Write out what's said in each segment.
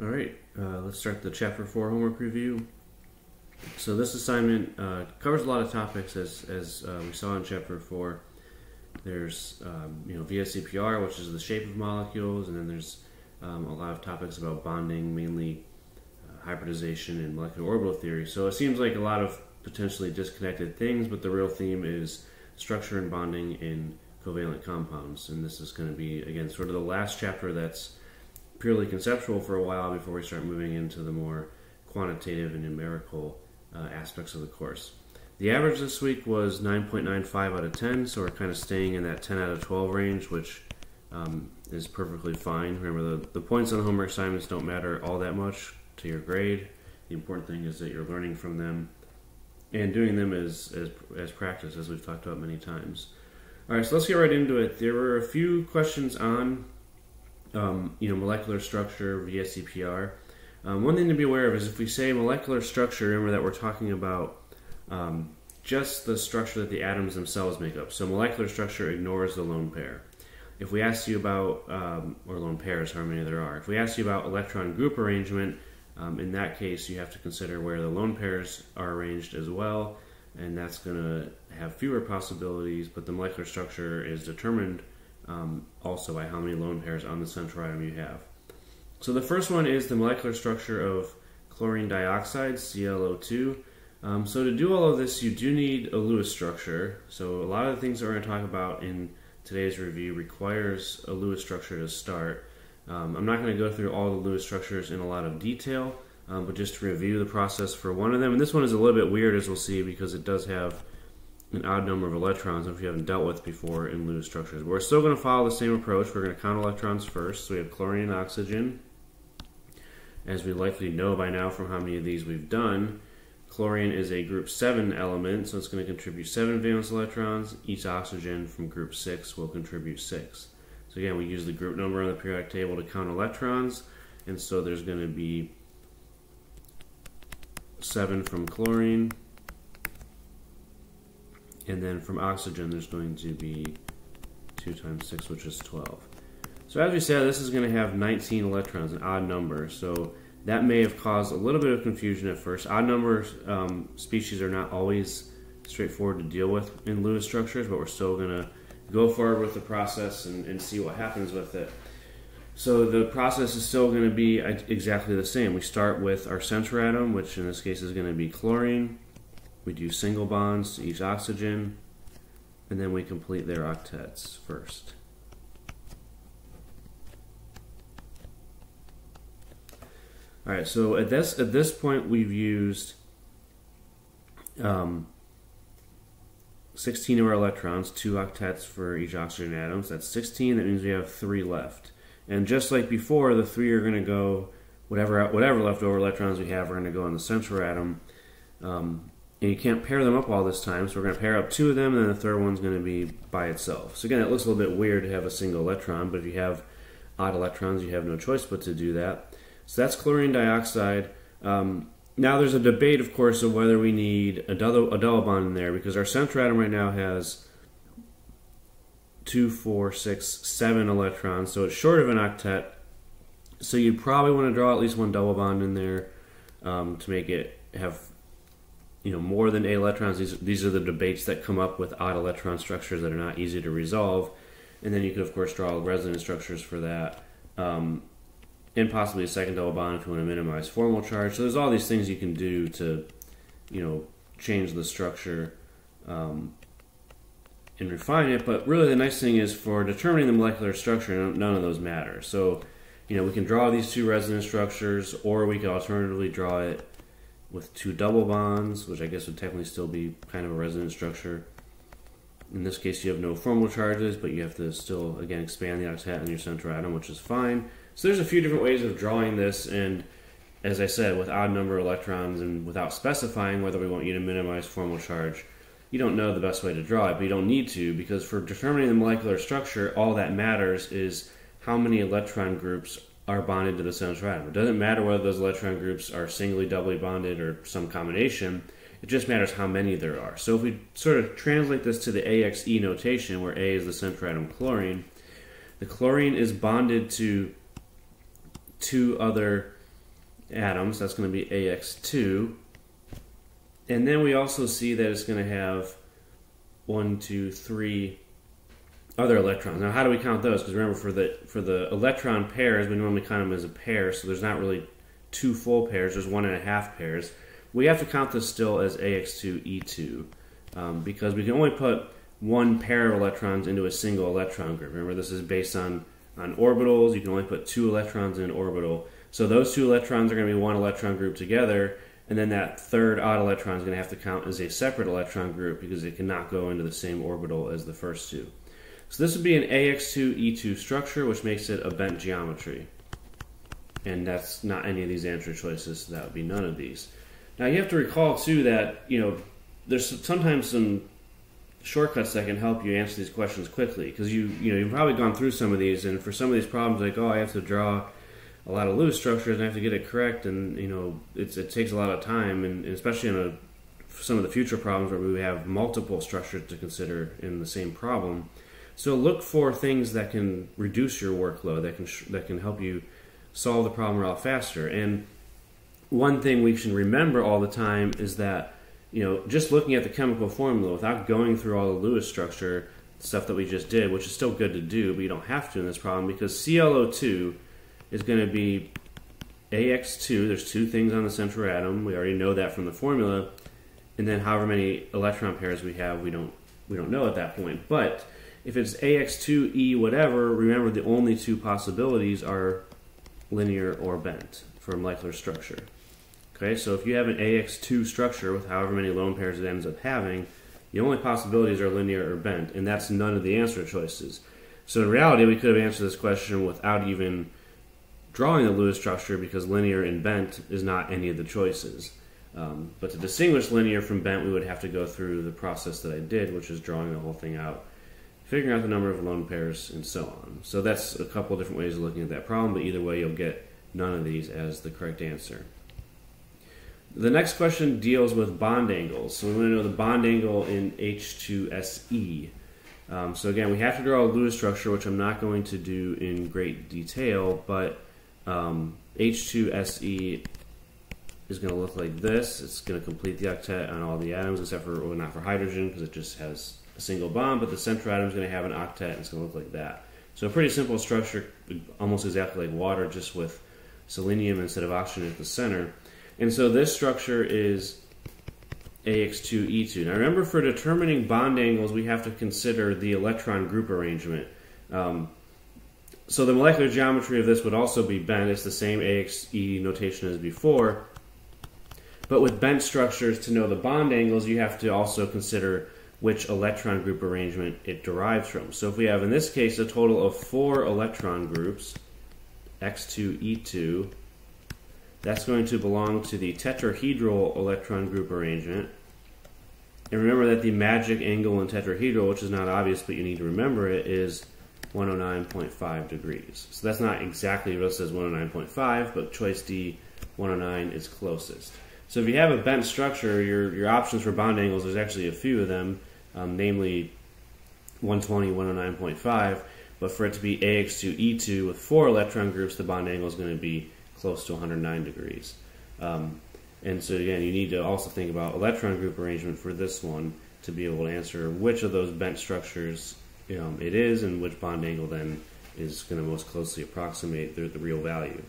All right, uh, let's start the chapter four homework review. So this assignment uh, covers a lot of topics as as uh, we saw in chapter four. There's um, you know VSEPR, which is the shape of molecules, and then there's um, a lot of topics about bonding, mainly uh, hybridization and molecular orbital theory. So it seems like a lot of potentially disconnected things, but the real theme is structure and bonding in covalent compounds. And this is going to be again sort of the last chapter that's purely conceptual for a while before we start moving into the more quantitative and numerical uh, aspects of the course. The average this week was 9.95 out of 10, so we're kind of staying in that 10 out of 12 range, which um, is perfectly fine. Remember, the, the points on homework assignments don't matter all that much to your grade. The important thing is that you're learning from them and doing them as, as, as practice, as we've talked about many times. All right, so let's get right into it. There were a few questions on um, you know, molecular structure VSEPR. Um, one thing to be aware of is if we say molecular structure, remember that we're talking about um, just the structure that the atoms themselves make up. So molecular structure ignores the lone pair. If we ask you about, um, or lone pairs, how many there are, if we ask you about electron group arrangement, um, in that case you have to consider where the lone pairs are arranged as well, and that's going to have fewer possibilities, but the molecular structure is determined um, also by how many lone pairs on the central atom you have. So the first one is the molecular structure of chlorine dioxide, ClO2. Um, so to do all of this, you do need a Lewis structure. So a lot of the things that we're going to talk about in today's review requires a Lewis structure to start. Um, I'm not going to go through all the Lewis structures in a lot of detail, um, but just to review the process for one of them. And this one is a little bit weird, as we'll see, because it does have an odd number of electrons, if you haven't dealt with before in Lewis structures. But we're still going to follow the same approach. We're going to count electrons first. So we have chlorine and oxygen. As we likely know by now from how many of these we've done, chlorine is a group 7 element, so it's going to contribute 7 valence electrons. Each oxygen from group 6 will contribute 6. So again, we use the group number on the periodic table to count electrons, and so there's going to be 7 from chlorine, and then from oxygen there's going to be 2 times 6, which is 12. So as we said, this is going to have 19 electrons, an odd number. So that may have caused a little bit of confusion at first. Odd number um, species are not always straightforward to deal with in Lewis structures, but we're still going to go forward with the process and, and, see what happens with it. So the process is still going to be exactly the same. We start with our center atom, which in this case is going to be chlorine. We do single bonds to each oxygen, and then we complete their octets first. All right, so at this at this point we've used um, 16 of our electrons, two octets for each oxygen atom. So that's 16. That means we have three left. And just like before, the three are going to go whatever whatever leftover electrons we have are going to go on the central atom. Um, and you can't pair them up all this time, so we're going to pair up two of them, and then the third one's going to be by itself. So again, it looks a little bit weird to have a single electron, but if you have odd electrons, you have no choice but to do that. So that's chlorine dioxide. Um, now there's a debate, of course, of whether we need a double, a double bond in there, because our central atom right now has two, four, six, seven electrons, so it's short of an octet. So you'd probably want to draw at least one double bond in there um, to make it have you know more than eight electrons. These these are the debates that come up with odd electron structures that are not easy to resolve. And then you could of course draw resonance structures for that, um, and possibly a second double bond if you want to minimize formal charge. So there's all these things you can do to, you know, change the structure. Um, and refine it, but really the nice thing is for determining the molecular structure, none of those matter. So, you know, we can draw these two resonance structures, or we could alternatively draw it with two double bonds, which I guess would technically still be kind of a resonance structure. In this case, you have no formal charges, but you have to still, again, expand the octet on your central atom, which is fine. So there's a few different ways of drawing this, and as I said, with odd number of electrons and without specifying whether we want you to minimize formal charge, you don't know the best way to draw it, but you don't need to, because for determining the molecular structure, all that matters is how many electron groups are bonded to the central atom. It doesn't matter whether those electron groups are singly, doubly bonded, or some combination. It just matters how many there are. So if we sort of translate this to the AXE notation, where A is the central atom chlorine, the chlorine is bonded to two other atoms. That's going to be AX2. And then we also see that it's going to have one, two, three other electrons. Now, how do we count those? Because remember, for the for the electron pairs, we normally count them as a pair, so there's not really two full pairs. There's one and a half pairs. We have to count this still as AX2E2 um, because we can only put one pair of electrons into a single electron group. Remember, this is based on on orbitals. You can only put two electrons in an orbital. So those two electrons are going to be one electron group together, and then that third odd electron is going to have to count as a separate electron group because it cannot go into the same orbital as the first two. So this would be an AX2E2 structure, which makes it a bent geometry. And that's not any of these answer choices, so that would be none of these. Now you have to recall too that, you know, there's sometimes some shortcuts that can help you answer these questions quickly because you you know you've probably gone through some of these and for some of these problems like oh I have to draw a lot of Lewis structures and I have to get it correct and you know it takes a lot of time and, and especially in a, some of the future problems where we have multiple structures to consider in the same problem so look for things that can reduce your workload, that can that can help you solve the problem a lot faster. And one thing we should remember all the time is that you know just looking at the chemical formula without going through all the Lewis structure stuff that we just did, which is still good to do, but you don't have to in this problem because ClO2 is going to be AX2. There's two things on the central atom. We already know that from the formula. And then however many electron pairs we have, we don't we don't know at that point. But if it's AX2E whatever, remember the only two possibilities are linear or bent for molecular structure. Okay, so if you have an AX2 structure with however many lone pairs it ends up having, the only possibilities are linear or bent, and that's none of the answer choices. So in reality, we could have answered this question without even drawing the Lewis structure because linear and bent is not any of the choices. Um, but to distinguish linear from bent, we would have to go through the process that I did, which is drawing the whole thing out figuring out the number of lone pairs, and so on. So that's a couple different ways of looking at that problem, but either way, you'll get none of these as the correct answer. The next question deals with bond angles. So we want to know the bond angle in H2SE. Um, so again, we have to draw a Lewis structure, which I'm not going to do in great detail, but um, H2SE is going to look like this. It's going to complete the octet on all the atoms, except for, well, not for hydrogen, because it just has a single bond, but the central atom is going to have an octet and it's going to look like that. So a pretty simple structure, almost exactly like water, just with selenium instead of oxygen at the center. And so this structure is AX2E2. Now remember, for determining bond angles, we have to consider the electron group arrangement. Um, so the molecular geometry of this would also be bent. It's the same AXE notation as before. But with bent structures, to know the bond angles, you have to also consider which electron group arrangement it derives from. So if we have, in this case, a total of four electron groups, X2E2, that's going to belong to the tetrahedral electron group arrangement. And remember that the magic angle in tetrahedral, which is not obvious, but you need to remember it, is 109.5 degrees. So that's not exactly what it says 109.5, but choice D, 109 is closest. So if you have a bent structure, your, your options for bond angles, there's actually a few of them um, namely 120, 109.5. But for it to be AX2E2 with four electron groups, the bond angle is going to be close to 109 degrees. Um, and so again, you need to also think about electron group arrangement for this one to be able to answer which of those bent structures it is and which bond angle then is going to most closely approximate the, the real value.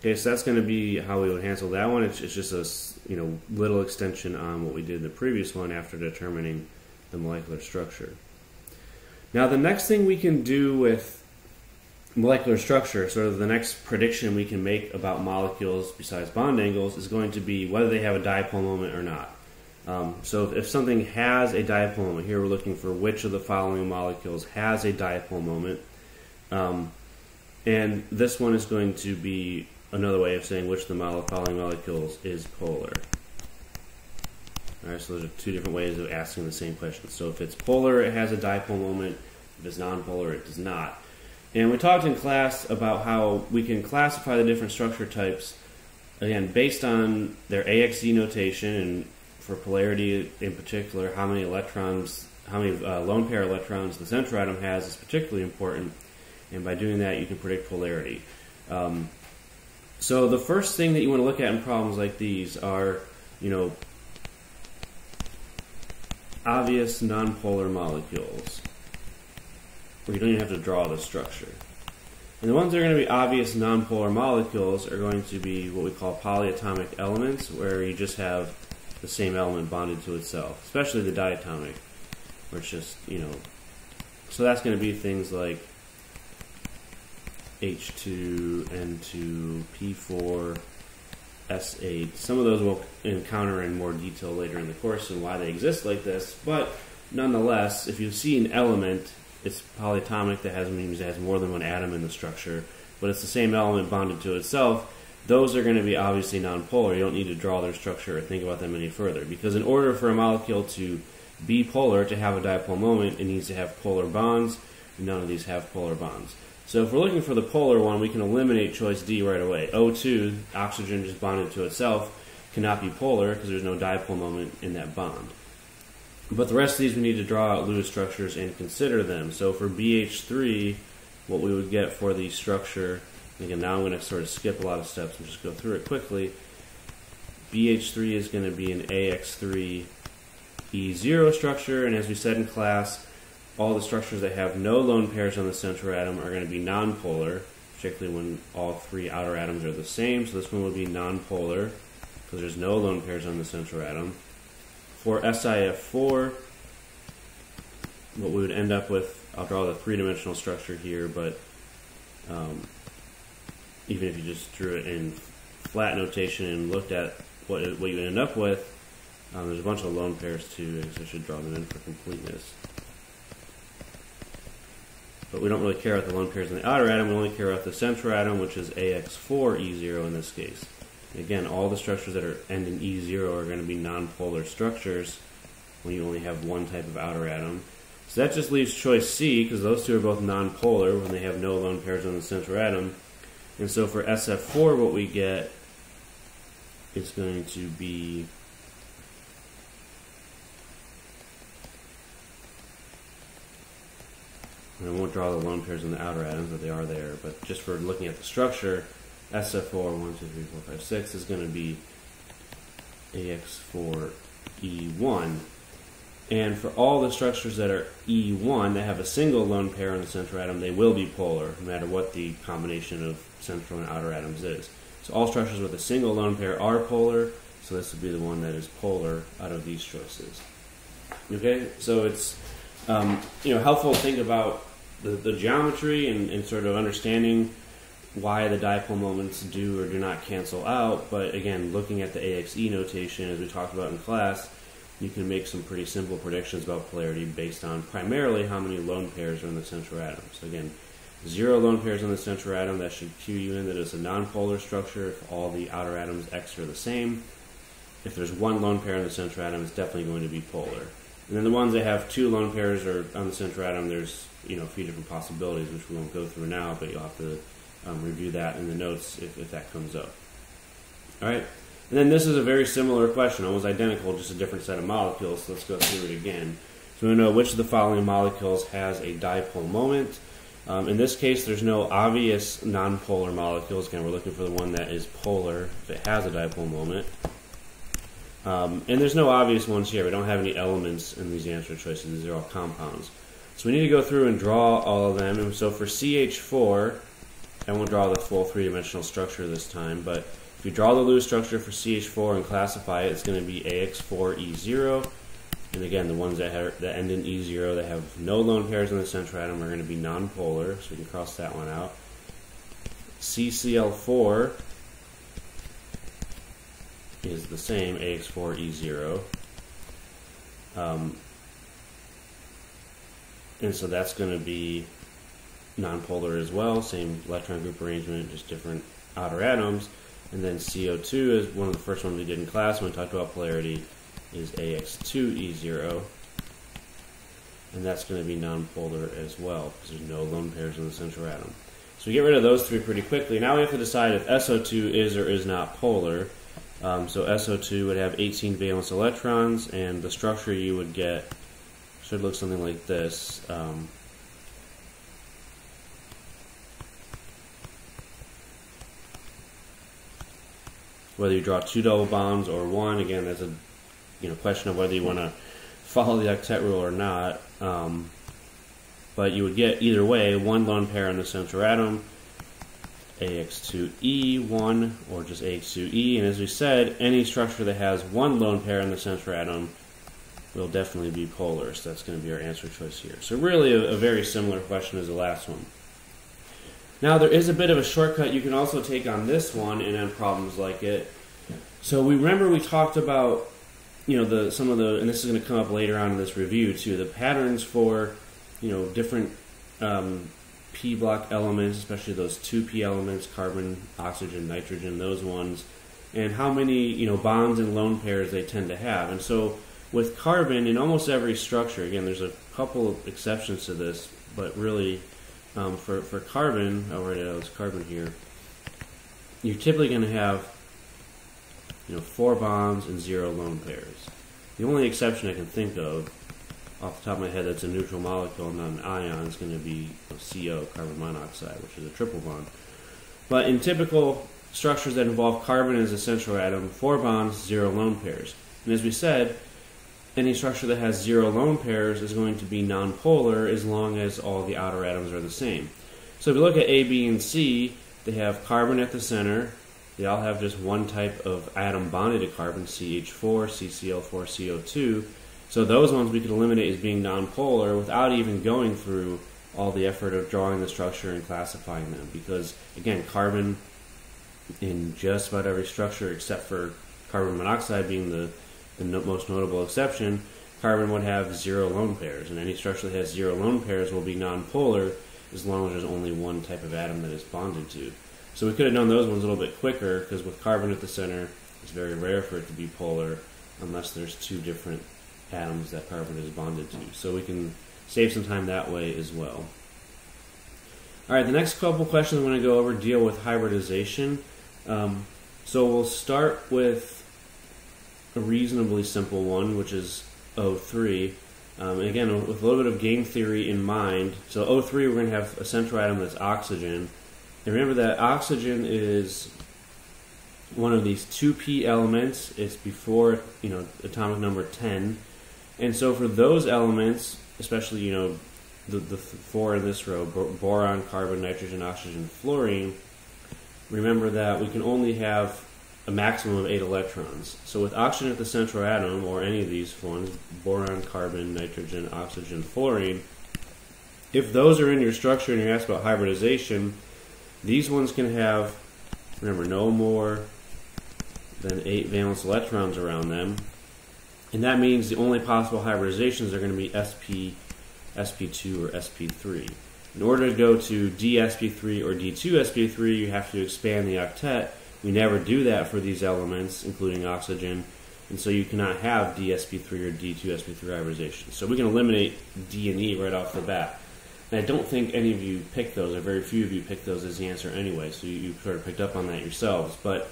Okay, so that's going to be how we would handle that one. It's, it's just a you know little extension on what we did in the previous one after determining the molecular structure. Now, the next thing we can do with molecular structure, sort of the next prediction we can make about molecules besides bond angles, is going to be whether they have a dipole moment or not. Um, so, if, if, something has a dipole moment, here we're looking for which of the following molecules has a dipole moment. Um, and this one is going to be another way of saying which of the following molecules is polar. All right, so those are two different ways of asking the same question. So if it's polar, it has a dipole moment. If it's nonpolar, it does not. And we talked in class about how we can classify the different structure types, again, based on their AXE notation, and for polarity in particular, how many electrons, how many uh, lone pair electrons the central atom has is particularly important. And by doing that, you can predict polarity. Um, So the first thing that you want to look at in problems like these are, you know, obvious nonpolar molecules where you don't even have to draw the structure. And the ones that are going to be obvious nonpolar molecules are going to be what we call polyatomic elements, where you just have the same element bonded to itself, especially the diatomic, where it's just, you know, so that's going to be things like H2, N2, P4, S8. Some of those we'll encounter in more detail later in the course and why they exist like this, but nonetheless, if you see an element, it's polyatomic, that has means it has more than one atom in the structure, but it's the same element bonded to itself. Those are going to be obviously nonpolar. You don't need to draw their structure or think about them any further, because in order for a molecule to be polar, to have a dipole moment, it needs to have polar bonds, and none of these have polar bonds. So if we're looking for the polar one, we can eliminate choice D right away. O2, oxygen just bonded to itself, cannot be polar because there's no dipole moment in that bond. But the rest of these we need to draw out Lewis structures and consider them. So for BH3, what we would get for the structure, again now I'm going to sort of skip a lot of steps and just go through it quickly. BH3 is going to be an AX3 E0 structure, and as we said in class, all the structures that have no lone pairs on the central atom are going to be nonpolar, particularly when all three outer atoms are the same. So this one would be nonpolar because there's no lone pairs on the central atom. For SiF4, what we would end up with, I'll draw the three-dimensional structure here, but um, even if you just drew it in flat notation and looked at what, what you end up with, um, there's a bunch of lone pairs too, so I should draw them in for completeness. But we don't really care about the lone pairs in the outer atom, we only care about the central atom, which is AX4E0 in this case. Again, all the structures that are end in E0 are going to be nonpolar structures when you only have one type of outer atom. So that just leaves choice C, because those two are both nonpolar when they have no lone pairs on the central atom. And so for SF4, what we get is going to be I won't draw the lone pairs on the outer atoms, but they are there. But just for looking at the structure, SF4, 1, 2, 3, 4, 5, 6 is going to be AX4E1. And for all the structures that are E1 that have a single lone pair on the central atom, they will be polar, no matter what the combination of central and outer atoms is. So all structures with a single lone pair are polar, so this would be the one that is polar out of these choices. Okay, so it's um, you know, helpful to think about the, the geometry and, and, sort of understanding why the dipole moments do or do not cancel out. But again, looking at the AXE notation, as we talked about in class, you can make some pretty simple predictions about polarity based on primarily how many lone pairs are in the central atom. So again, zero lone pairs in the central atom, that should cue you in that it's a nonpolar structure if all the outer atoms X are the same. If there's one lone pair in the central atom, it's definitely going to be polar. And then the ones that have two lone pairs or on the central atom, there's you know a few different possibilities, which we won't go through now, but you'll have to um, review that in the notes if, if that comes up. All right. And then this is a very similar question, almost identical, just a different set of molecules. So let's go through it again. So we know which of the following molecules has a dipole moment. Um, in this case, there's no obvious nonpolar molecules. Again, we're looking for the one that is polar if it has a dipole moment. Um, and there's no obvious ones here. We don't have any elements in these answer choices. These are all compounds. So we need to go through and draw all of them. And so for CH4, I won't draw the full three-dimensional structure this time, but if you draw the Lewis structure for CH4 and classify it, it's going to be AX4E0. And again, the ones that, have, that end in E0 that have no lone pairs in the central atom are going to be nonpolar, so we can cross that one out. CCl4 is the same, AX4E0. Um, and so that's going to be nonpolar as well, same electron group arrangement, just different outer atoms. And then CO2 is one of the first ones we did in class when we talked about polarity, is AX2E0. And that's going to be nonpolar as well, because there's no lone pairs in the central atom. So we get rid of those three pretty quickly. Now we have to decide if SO2 is or is not polar. Um, so SO2 would have 18 valence electrons, and the structure you would get should look something like this. Um, whether you draw two double bonds or one. Again, that's a you know question of whether you want to follow the octet rule or not. Um, but you would get either way one lone pair in the central atom, AX2E1 or just AX2E. And as we said, any structure that has one lone pair in the central atom will definitely be polar. So that's going to be our answer choice here. So really a, a very similar question as the last one. Now there is a bit of a shortcut you can also take on this one and on problems like it. So we remember we talked about you know the some of the and this is going to come up later on in this review too the patterns for you know different um, p block elements especially those 2p elements carbon oxygen nitrogen those ones and how many you know bonds and lone pairs they tend to have and so with carbon in almost every structure again there's a couple of exceptions to this but really um, for, for carbon I'll write it out as carbon here you're typically going to have you know, four bonds and zero lone pairs. The only exception I can think of, off the top of my head, that's a neutral molecule, and not an ion, is going to be CO, carbon monoxide, which is a triple bond. But in typical structures that involve carbon as a central atom, four bonds, zero lone pairs. And as we said, any structure that has zero lone pairs is going to be nonpolar as long as all the outer atoms are the same. So if you look at A, B, and C, they have carbon at the center, they all have just one type of atom bonded to carbon, CH4, CCl4, CO2. So those ones we could eliminate as being nonpolar without even going through all the effort of drawing the structure and classifying them. Because again, carbon in just about every structure except for carbon monoxide being the, the no, most notable exception, carbon would have zero lone pairs. And any structure that has zero lone pairs will be nonpolar as long as there's only one type of atom that is bonded to. So we could have known those ones a little bit quicker because with carbon at the center, it's very rare for it to be polar unless there's two different atoms that carbon is bonded to. So we can save some time that way as well. All right, the next couple questions I'm going to go over deal with hybridization. Um, so we'll start with a reasonably simple one, which is O3. Um, and again, with a little bit of game theory in mind. So O3, we're going to have a central atom that's oxygen. And remember that oxygen is one of these 2p elements. It's before, you know, atomic number 10. And so for those elements, especially, you know, the, the four in this row, boron, carbon, nitrogen, oxygen, fluorine, remember that we can only have a maximum of eight electrons. So with oxygen at the central atom, or any of these ones, boron, carbon, nitrogen, oxygen, fluorine, if those are in your structure and you're asked about hybridization, these ones can have, remember, no more than eight valence electrons around them. And that means the only possible hybridizations are going to be sp, sp2, or sp3. In order to go to dsp3 or d2sp3, you have to expand the octet. We never do that for these elements, including oxygen, and so you cannot have dsp3 or d2sp3 hybridization. So we can eliminate D and E right off the bat. And I don't think any of you picked those, or very few of you picked those as the answer anyway, so you, you sort of picked up on that yourselves. But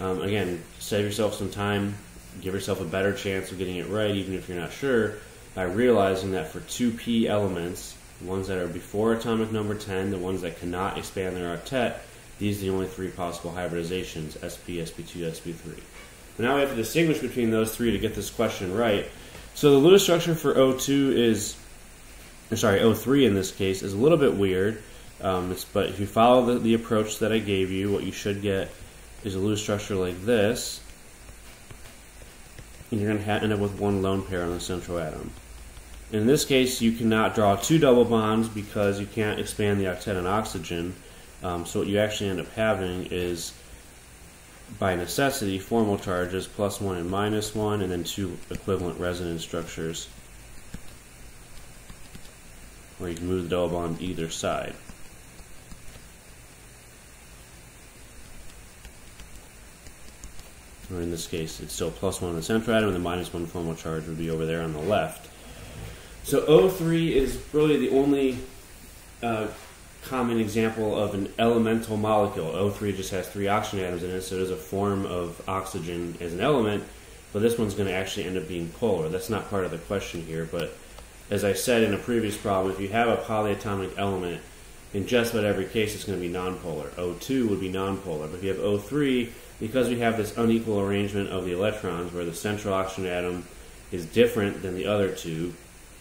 um, again, save yourself some time, give yourself a better chance of getting it right, even if you're not sure, by realizing that for 2p elements, ones that are before atomic number 10, the ones that cannot expand their octet, these are the only three possible hybridizations sp, sp2, sp3. But now we have to distinguish between those three to get this question right. So the Lewis structure for O2 is or sorry, O3 in this case, is a little bit weird. Um, but if you follow the, the approach that I gave you, what you should get is a Lewis structure like this. And you're going to end up with one lone pair on the central atom. In this case, you cannot draw two double bonds because you can't expand the octet on oxygen. Um, so what you actually end up having is, by necessity, formal charges, plus one and minus one, and then two equivalent resonance structures where you can move the double bond either side. Or in this case, it's still plus one on the central atom, and the minus one formal charge would be over there on the left. So O3 is really the only uh, common example of an elemental molecule. O3 just has three oxygen atoms in it, so it is a form of oxygen as an element, but this one's going to actually end up being polar. That's not part of the question here, but as I said in a previous problem, if you have a polyatomic element, in just about every case it's going to be nonpolar. O2 would be nonpolar, but if you have O3, because we have this unequal arrangement of the electrons where the central oxygen atom is different than the other two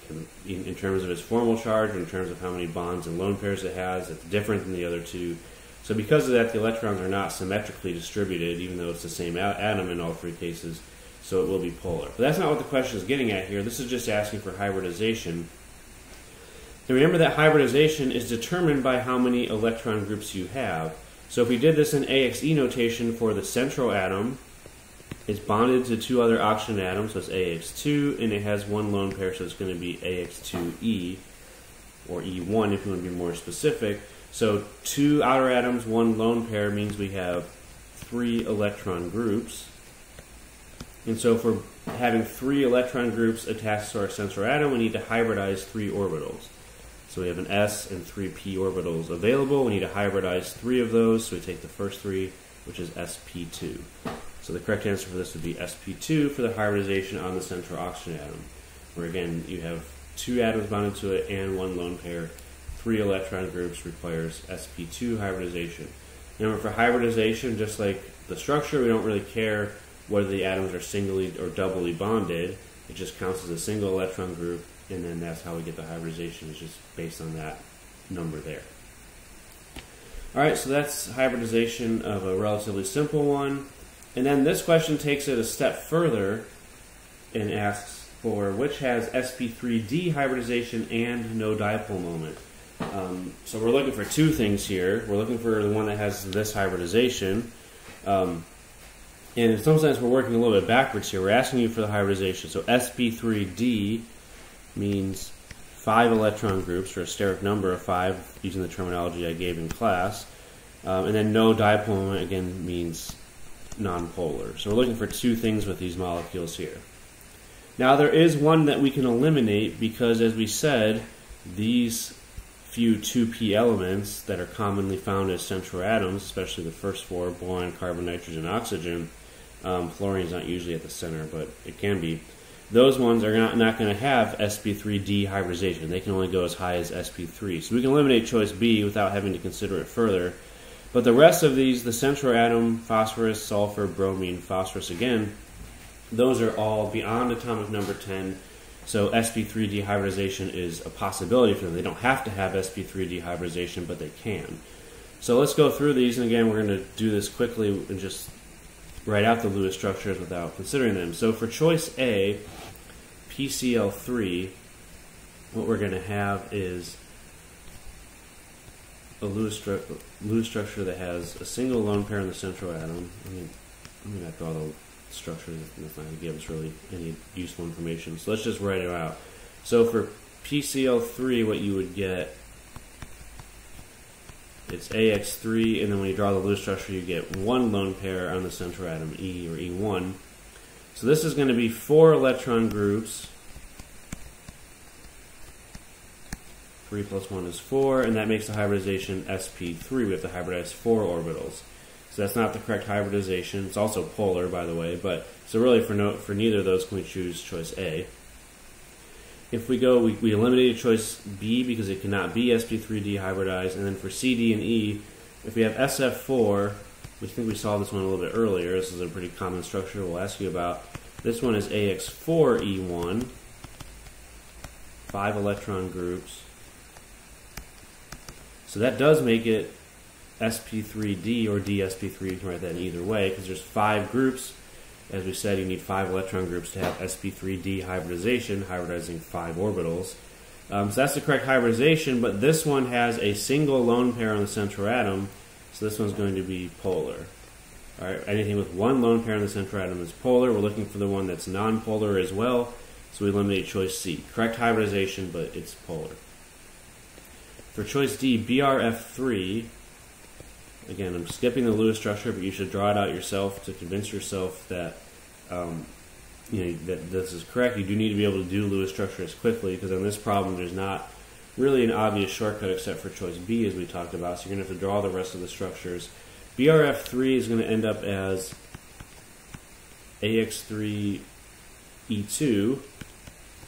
in, in terms of its formal charge, in terms of how many bonds and lone pairs it has, it's different than the other two. So because of that, the electrons are not symmetrically distributed, even though it's the same atom in all three cases, so it will be polar. But that's not what the question is getting at here. This is just asking for hybridization. And remember that hybridization is determined by how many electron groups you have. So if we did this in AXE notation for the central atom, it's bonded to two other oxygen atoms, so it's AX2, and it has one lone pair, so it's going to be AX2E, or E1 if you want to be more specific. So two outer atoms, one lone pair means we have three electron groups. And so we're having three electron groups attached to our central atom, we need to hybridize three orbitals. So we have an s and three p orbitals available. We need to hybridize three of those. So we take the first three, which is sp2. So the correct answer for this would be sp2 for the hybridization on the central oxygen atom, where again you have two atoms bonded to it and one lone pair. Three electron groups requires sp2 hybridization. Remember, for hybridization, just like the structure, we don't really care whether the atoms are singly or doubly bonded. It just counts as a single electron group and then that's how we get the hybridization, is just based on that number there. All right, so that's hybridization of a relatively simple one. And then this question takes it a step further and asks for which has sp3d hybridization and no dipole moment. Um, so we're looking for two things here. We're looking for the one that has this hybridization. Um, and in some sense, we're working a little bit backwards here. We're asking you for the hybridization. So sp3d means five electron groups, or a steric number of five, using the terminology I gave in class. Um, and then no dipole moment, again, means nonpolar. So we're looking for two things with these molecules here. Now there is one that we can eliminate because, as we said, these few 2p elements that are commonly found as central atoms, especially the first four, boron, carbon, nitrogen, oxygen, um, fluorine is not usually at the center, but it can be those ones are not, not going to have sp3d hybridization. They can only go as high as sp3. So we can eliminate choice B without having to consider it further. But the rest of these, the central atom, phosphorus, sulfur, bromine, phosphorus again, those are all beyond atomic number 10. So sp3d hybridization is a possibility for them. They don't have to have sp3d hybridization, but they can. So let's go through these, and again, we're going to do this quickly and just write out the Lewis structures without considering them. So for choice A, PCl3, what we're going to have is a Lewis, stru Lewis structure that has a single lone pair in the central atom. I mean, I'm going to draw the structure that's not going to give us really any useful information. So let's just write it out. So for PCl3, what you would get it's AX3, and then when you draw the Lewis structure, you get one lone pair on the central atom, E or E1. So this is going to be four electron groups. 3 plus 1 is 4, and that makes the hybridization sp3. We have to hybridize four orbitals. So that's not the correct hybridization. It's also polar, by the way, but so really for no, for neither of those can we choose choice A. If we go, we, we eliminated choice B because it cannot be sp3d hybridized. And then for C, D, and E, if we have SF4, we think we saw this one a little bit earlier. This is a pretty common structure we'll ask you about. This one is AX4E1, five electron groups. So that does make it sp3d or dsp3. You can write that in either way because there's five groups as we said, you need five electron groups to have sp3d hybridization, hybridizing five orbitals. Um, so that's the correct hybridization, but this one has a single lone pair on the central atom, so this one's going to be polar. All right, anything with one lone pair on the central atom is polar. We're looking for the one that's nonpolar as well, so we eliminate choice C. Correct hybridization, but it's polar. For choice D, BRF3 again, I'm skipping the Lewis structure, but you should draw it out yourself to convince yourself that um, you know that this is correct. You do need to be able to do Lewis structures quickly because on this problem, there's not really an obvious shortcut except for choice B, as we talked about. So you're going to have to draw the rest of the structures. BRF3 is going to end up as AX3E2.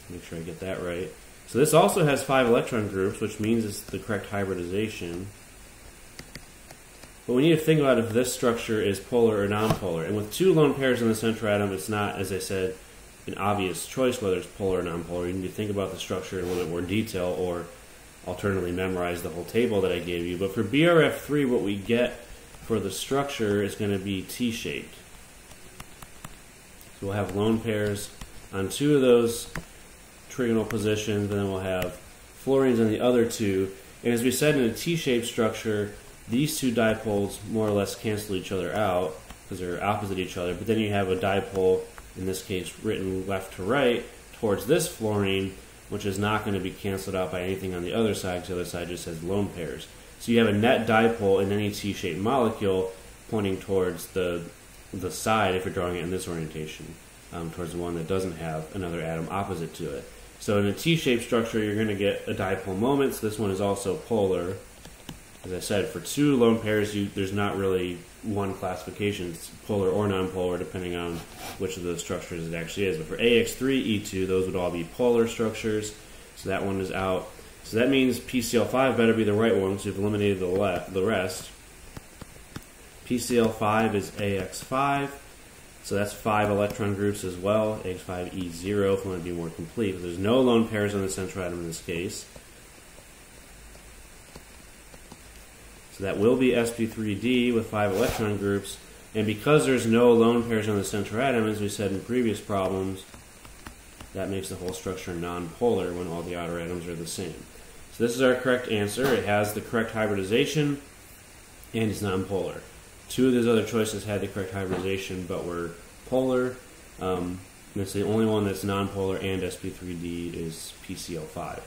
Make sure I get that right. So this also has five electron groups, which means it's the correct hybridization. But we need to think about if this structure is polar or nonpolar. And with two lone pairs in the central atom, it's not, as I said, an obvious choice whether it's polar or nonpolar. You need to think about the structure in a little bit more detail or alternatively memorize the whole table that I gave you. But for BRF3, what we get for the structure is going to be T-shaped. So we'll have lone pairs on two of those trigonal positions, and then we'll have fluorines on the other two. And as we said in a T-shaped structure, these two dipoles more or less cancel each other out because they're opposite each other. But then you have a dipole, in this case written left to right, towards this fluorine, which is not going to be canceled out by anything on the other side because the other side just has lone pairs. So you have a net dipole in any T-shaped molecule pointing towards the the side if you're drawing it in this orientation, um, towards the one that doesn't have another atom opposite to it. So in a T-shaped structure, you're going to get a dipole moment. So this one is also polar. As I said, for two lone pairs, you, there's not really one classification. It's polar or nonpolar, depending on which of those structures it actually is. But for AX3, E2, those would all be polar structures. So that one is out. So that means PCl5 better be the right one, so you've eliminated the, left, the rest. PCl5 is AX5, so that's five electron groups as well. AX5E0 if you want to be more complete. But there's no lone pairs on the central atom in this case. So that will be sp3d with five electron groups. And because there's no lone pairs on the central atom, as we said in previous problems, that makes the whole structure nonpolar when all the outer atoms are the same. So this is our correct answer. It has the correct hybridization and is nonpolar. Two of those other choices had the correct hybridization but were polar. Um, and it's the only one that's nonpolar and sp3d is PCl5.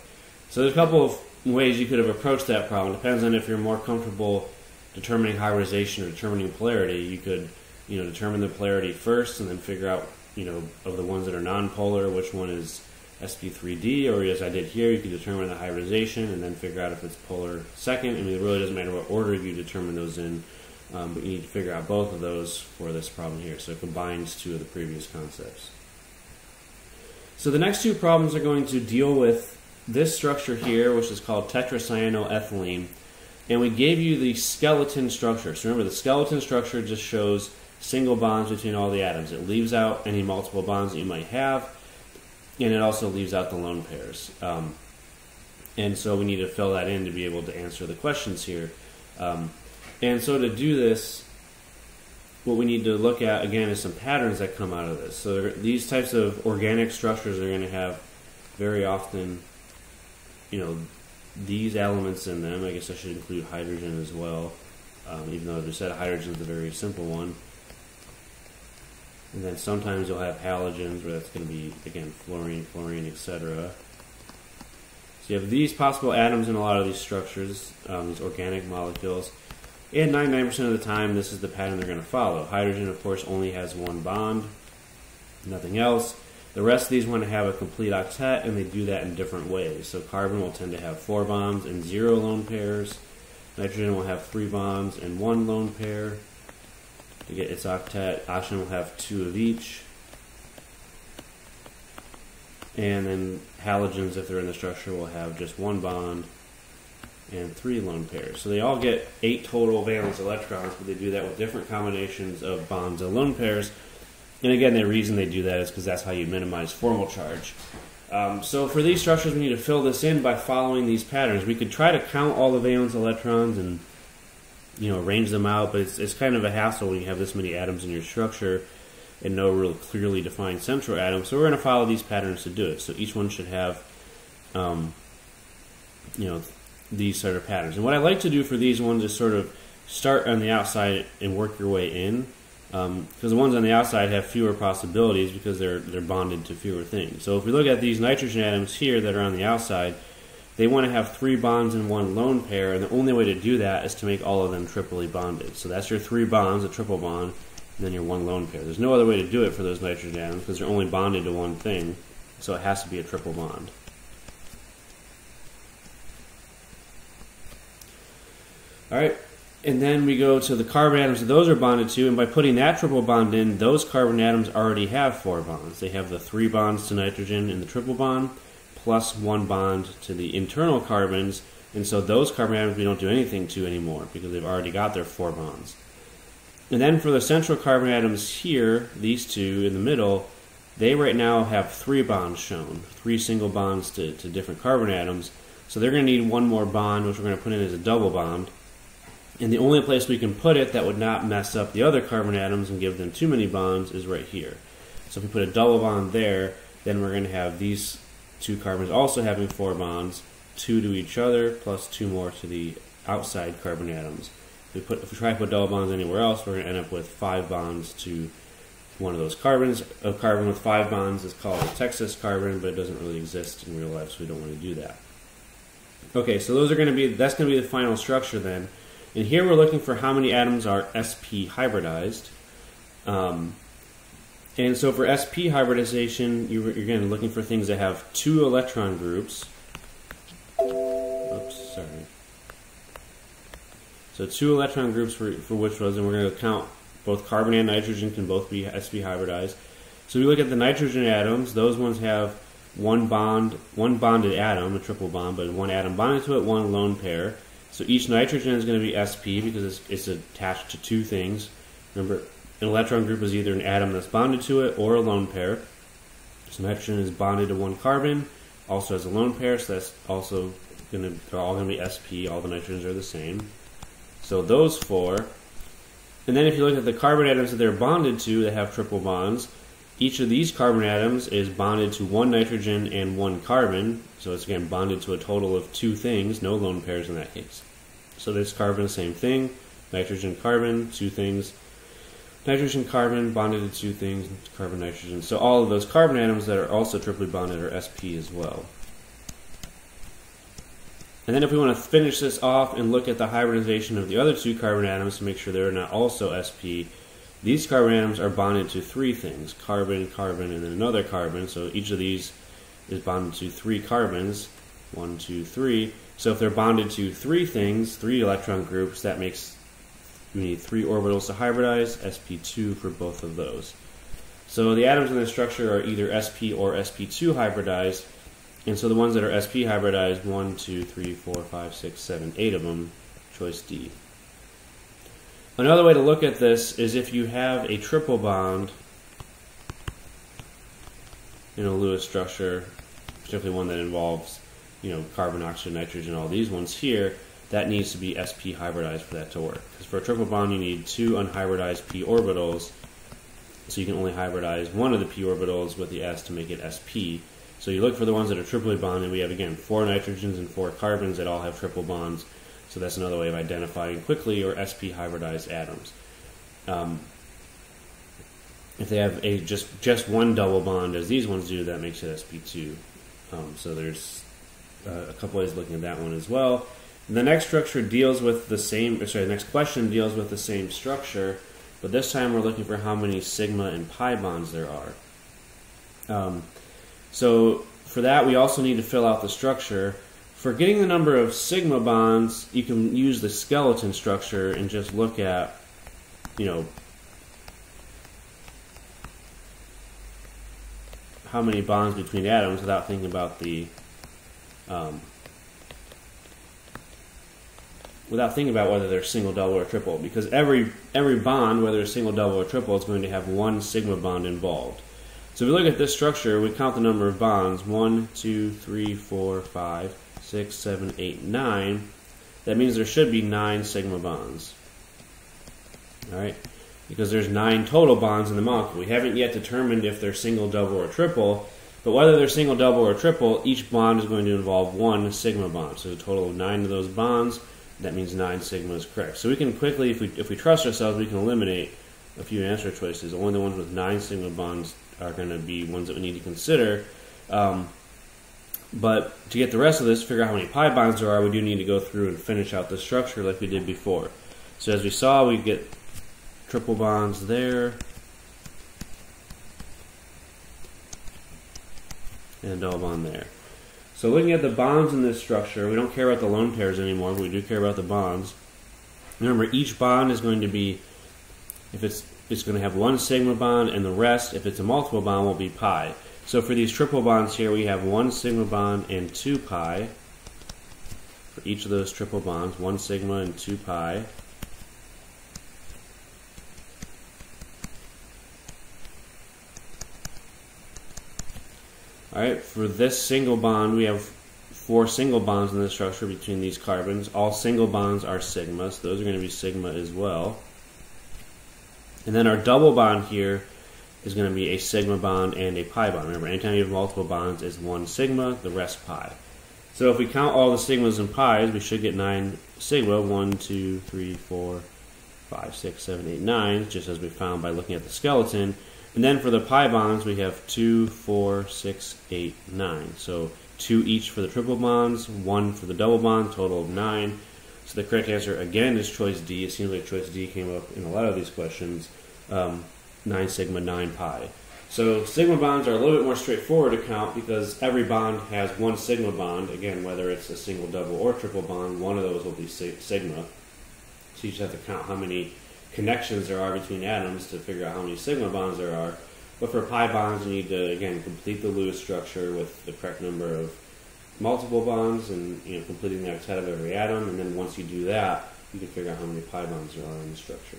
So there's a couple of ways you could have approached that problem. It depends on if you're more comfortable determining hybridization or determining polarity. You could, you know, determine the polarity first and then figure out, you know, of the ones that are nonpolar, which one is sp3d, or as I did here, you could determine the hybridization and then figure out if it's polar second. I mean, it really doesn't matter what order you determine those in, um, but you need to figure out both of those for this problem here. So it combines two of the previous concepts. So the next two problems are going to deal with this structure here, which is called tetracyanoethylene, and we gave you the skeleton structure. So remember, the skeleton structure just shows single bonds between all the atoms. It leaves out any multiple bonds that you might have, and it also leaves out the lone pairs. Um, and so we need to fill that in to be able to answer the questions here. Um, and so to do this, what we need to look at again is some patterns that come out of this. So these types of organic structures are going to have very often you know, these elements in them. I guess I should include hydrogen as well, um, even though I said, hydrogen is a very simple one. And then sometimes you'll have halogens, where that's going to be, again, fluorine, fluorine, etc. So you have these possible atoms in a lot of these structures, um, these organic molecules. And 99% of the time, this is the pattern they're going to follow. Hydrogen, of course, only has one bond, nothing else. The rest of these want to have a complete octet, and they do that in different ways. So carbon will tend to have four bonds and zero lone pairs. Nitrogen will have three bonds and one lone pair to get its octet. Oxygen will have two of each. And then halogens, if they're in the structure, will have just one bond and three lone pairs. So they all get eight total valence electrons, but they do that with different combinations of bonds and lone pairs and again, the reason they do that is because that's how you minimize formal charge. Um, so for these structures, we need to fill this in by following these patterns. We could try to count all the valence electrons and you know arrange them out, but it's, it's kind of a hassle when you have this many atoms in your structure and no real clearly defined central atom. So we're going to follow these patterns to do it. So each one should have, um, you know, these sort of patterns. And what I like to do for these ones is sort of start on the outside and work your way in because um, the ones on the outside have fewer possibilities because they're they're bonded to fewer things. So if we look at these nitrogen atoms here that are on the outside, they want to have three bonds in one lone pair, and the only way to do that is to make all of them triply bonded. So that's your three bonds, a triple bond, and then your one lone pair. There's no other way to do it for those nitrogen atoms because they're only bonded to one thing, so it has to be a triple bond. All right, and then we go to the carbon atoms that those are bonded to, and by putting that triple bond in, those carbon atoms already have four bonds. They have the three bonds to nitrogen in the triple bond, plus one bond to the internal carbons, And so those carbon atoms we don't do anything to anymore because they've already got their four bonds. And then for the central carbon atoms here, these two in the middle, they right now have three bonds shown, three single bonds to, to different carbon atoms. So they're going to need one more bond, which we're going to put in as a double bond. And the only place we can put it that would not mess up the other carbon atoms and give them too many bonds is right here. So if we put a double bond there, then we're going to have these two carbons also having four bonds, two to each other, plus two more to the outside carbon atoms. If we, put, if we try to put double bonds anywhere else, we're going to end up with five bonds to one of those carbons. A carbon with five bonds is called a Texas carbon, but it doesn't really exist in real life, so we don't want to do that. Okay, so those are going to be that's going to be the final structure then. And here we're looking for how many atoms are sp hybridized. Um, and so for sp hybridization, you're, you're again looking for things that have two electron groups. Oops, sorry. So two electron groups for, for which was, and we're going to count both carbon and nitrogen can both be sp hybridized. So we look at the nitrogen atoms; those ones have one bond, one bonded atom, a triple bond, but one atom bonded to it, one lone pair. So each nitrogen is going to be sp because it's, it's attached to two things. Remember, an electron group is either an atom that's bonded to it or a lone pair. So nitrogen is bonded to one carbon, also has a lone pair, so that's also going to, they're all going to be sp, all the nitrogens are the same. So those four. And then if you look at the carbon atoms that they're bonded to that have triple bonds, each of these carbon atoms is bonded to one nitrogen and one carbon, so it's again bonded to a total of two things, no lone pairs in that case. So this carbon, same thing, nitrogen, carbon, two things, nitrogen, carbon, bonded to two things, carbon, nitrogen. So all of those carbon atoms that are also triply bonded are sp as well. And then if we want to finish this off and look at the hybridization of the other two carbon atoms to make sure they're not also sp, these carbon atoms are bonded to three things carbon, carbon, and then another carbon. So each of these is bonded to three carbons one, two, three. So if they're bonded to three things, three electron groups, that makes we need three orbitals to hybridize, sp2 for both of those. So the atoms in this structure are either sp or sp2 hybridized, and so the ones that are sp hybridized, 1, 2, 3, 4, 5, 6, 7, 8 of them, choice D. Another way to look at this is if you have a triple bond in a Lewis structure, particularly one that involves, you know, carbon, oxygen, nitrogen, all these ones here, that needs to be sp hybridized for that to work. Because for a triple bond, you need two unhybridized p orbitals, so you can only hybridize one of the p orbitals with the s to make it sp. So you look for the ones that are triply bonded. We have again four nitrogens and four carbons that all have triple bonds. So that's another way of identifying quickly or sp hybridized atoms. Um, if they have a just just one double bond, as these ones do, that makes it sp2. Um, so there's uh, a couple ways looking at that one as well. The next structure deals with the same. Sorry, the next question deals with the same structure, but this time we're looking for how many sigma and pi bonds there are. Um, so for that, we also need to fill out the structure. For getting the number of sigma bonds, you can use the skeleton structure and just look at, you know, how many bonds between atoms without thinking about the um, without thinking about whether they're single, double, or triple, because every every bond, whether it's single, double, or triple, is going to have one sigma bond involved. So if we look at this structure, we count the number of bonds: one, two, three, four, five, six, seven, eight, nine. That means there should be nine sigma bonds. All right, because there's nine total bonds in the molecule. We haven't yet determined if they're single, double, or triple. But whether they're single, double, or triple, each bond is going to involve one sigma bond. So a total of nine of those bonds that means 9 sigma is correct. So we can quickly, if we, if we trust ourselves, we can eliminate a few answer choices. Only the ones with 9 sigma bonds are going to be ones that we need to consider. Um, but to get the rest of this, figure out how many pi bonds there are, we do need to go through and finish out the structure like we did before. So as we saw, we get triple bonds there. And double bond there. So looking at the bonds in this structure, we don't care about the lone pairs anymore, but we do care about the bonds. Remember, each bond is going to be, if it's it's going to have one sigma bond, and the rest, if it's a multiple bond, will be pi. So for these triple bonds here, we have one sigma bond and two pi for each of those triple bonds, 1 sigma and 2 pi. Alright, for this single bond, we have four single bonds in the structure between these carbons. All single bonds are sigma, so those are going to be sigma as well. And then our double bond here is going to be a sigma bond and a pi bond. Remember, anytime you have multiple bonds, it's one sigma, the rest pi. So if we count all the sigmas and pi's, we should get 9 sigma, 1, 2, 3, 4, 5, 6, 7, 8, 9, just as we found by looking at the skeleton. And then for the pi bonds, we have 2, 4, 6, 8, 9. So 2 each for the triple bonds, 1 for the double bond, total of 9. So the correct answer, again, is choice D. It seems like choice D came up in a lot of these questions. Um, 9 sigma, 9 pi. So sigma bonds are a little bit more straightforward to count because every bond has one sigma bond. Again, whether it's a single, double, or triple bond, one of those will be sigma. So you just have to count how many connections there are between atoms to figure out how many sigma bonds there are. But for pi bonds, you need to again complete the Lewis structure with the correct number of multiple bonds and you know completing the octet of every atom. And then once you do that, you can figure out how many pi bonds there are in the structure.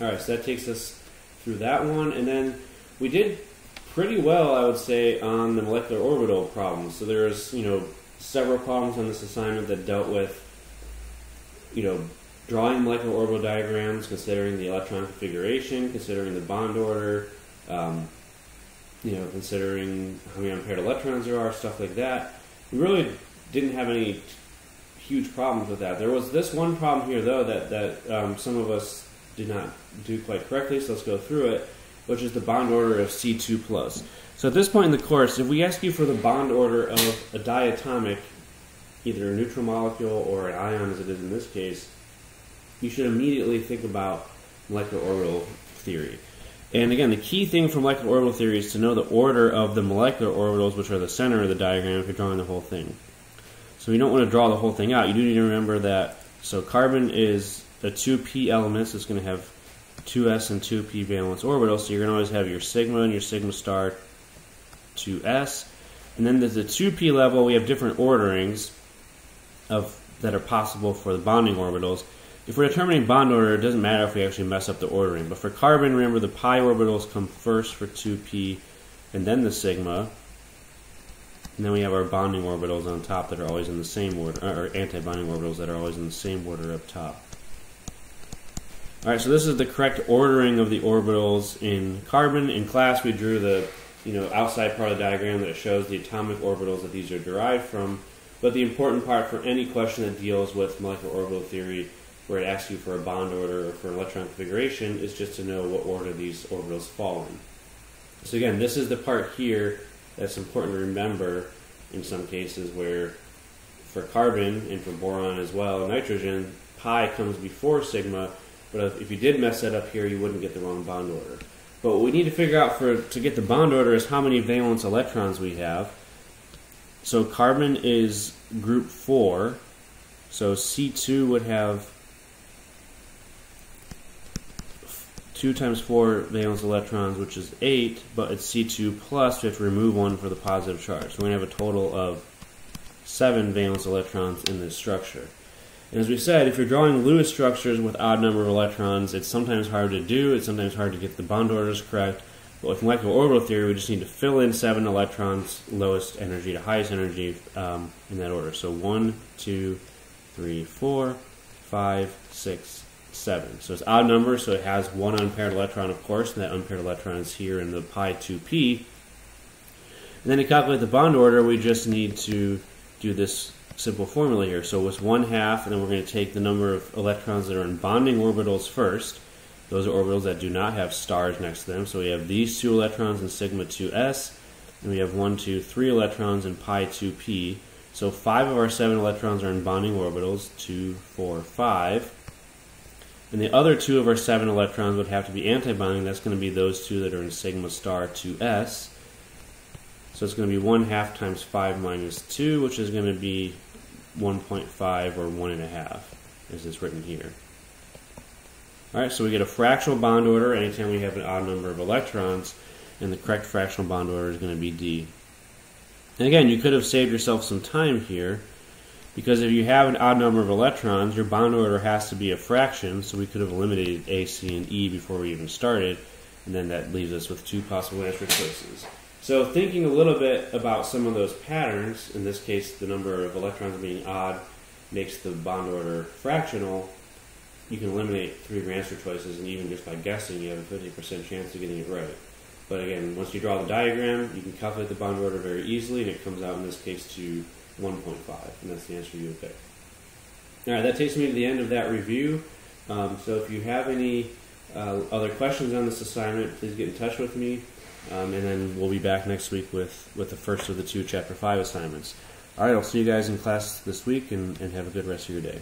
All right, so that takes us through that one, and then we did pretty well, I would say, on the molecular orbital problems. So there's you know several problems on this assignment that dealt with you know drawing molecular orbital diagrams, considering the electron configuration, considering the bond order, um, you know, considering how many unpaired electrons there are, stuff like that. We really didn't have any huge problems with that. There was this one problem here, though, that that um, some of us did not do quite correctly. So let's go through it, which is the bond order of C2 plus. So at this point in the course, if we ask you for the bond order of a diatomic, either a neutral molecule or an ion, as it is in this case, you should immediately think about molecular orbital theory. And again, the key thing for molecular orbital theory is to know the order of the molecular orbitals, which are the center of the diagram if you're drawing the whole thing. So you don't want to draw the whole thing out. You do need to remember that. So carbon is a 2p element, so it's going to have 2s and 2p valence orbitals. So you're going to always have your sigma and your sigma star 2s. And then there's the 2p level, we have different orderings of that are possible for the bonding orbitals. If we're determining bond order, it doesn't matter if we actually mess up the ordering. But for carbon, remember the pi orbitals come first for 2p and then the sigma. And then we have our bonding orbitals on top that are always in the same order, or anti-bonding orbitals that are always in the same order up top. Alright, so this is the correct ordering of the orbitals in carbon. In class, we drew the you know outside part of the diagram that shows the atomic orbitals that these are derived from. But the important part for any question that deals with molecular orbital theory where it asks you for a bond order or for an electron configuration is just to know what order these orbitals fall in. So again, this is the part here that's important to remember in some cases where for carbon and for boron as well, nitrogen, pi comes before sigma, but if you did mess that up here, you wouldn't get the wrong bond order. But what we need to figure out for to get the bond order is how many valence electrons we have. So carbon is group 4, so C2 would have 2 times 4 valence electrons, which is 8, but it's C2 plus, we have to remove one for the positive charge. So we're going to have a total of 7 valence electrons in this structure. And as we said, if you're drawing Lewis structures with odd number of electrons, it's sometimes hard to do, it's sometimes hard to get the bond orders correct. But with molecular orbital theory, we just need to fill in 7 electrons, lowest energy to highest energy, um, in that order. So 1, 2, 3, 4, 5, 6, 7. So it's odd number, so it has one unpaired electron, of course, and that unpaired electron is here in the pi 2p. And then to calculate the bond order, we just need to do this simple formula here. So it's 1 half, and then we're going to take the number of electrons that are in bonding orbitals first. Those are orbitals that do not have stars next to them. So we have these two electrons in sigma 2s, and we have 1, 2, 3 electrons in pi 2p. So 5 of our 7 electrons are in bonding orbitals, 2, 4, 5. And the other two of our seven electrons would have to be antibonding. That's going to be those two that are in sigma star 2s. So it's going to be 1 half times 5 minus 2, which is going to be 1.5 or 1.5, as it's written here. Alright, so we get a fractional bond order anytime we have an odd number of electrons, and the correct fractional bond order is going to be D. And again, you could have saved yourself some time here because if you have an odd number of electrons, your bond order has to be a fraction, so we could have eliminated A, C, and E before we even started, and then that leaves us with two possible answer choices. So thinking a little bit about some of those patterns, in this case the number of electrons being odd makes the bond order fractional, you can eliminate three answer choices, and even just by guessing, you have a 50% chance of getting it right. But again, once you draw the diagram, you can calculate the bond order very easily, and it comes out in this case to 1.5, and that's the answer you would pick. All right, that takes me to the end of that review. Um, so if you have any uh, other questions on this assignment, please get in touch with me, um, and then we'll be back next week with, with the first of the two Chapter 5 assignments. All right, I'll see you guys in class this week, and, and have a good rest of your day.